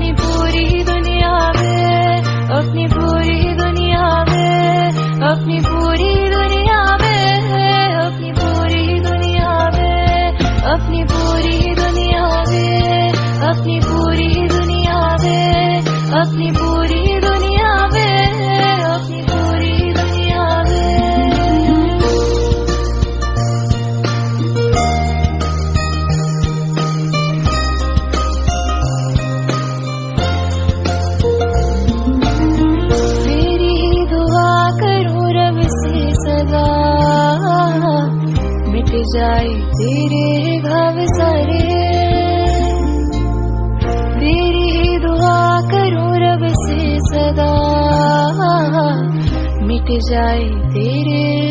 अपनी पूरी दुनिया में, अपनी पूरी दुनिया में, अपनी पूरी दुनिया में, अपनी पूरी दुनिया में, अपनी पूरी दुनिया में, अपनी पूरी दुनिया में, अपनी जाए तेरे घाव सारे। तेरी ही दुआ करूँ रब से सदा। मिट जाए तेरे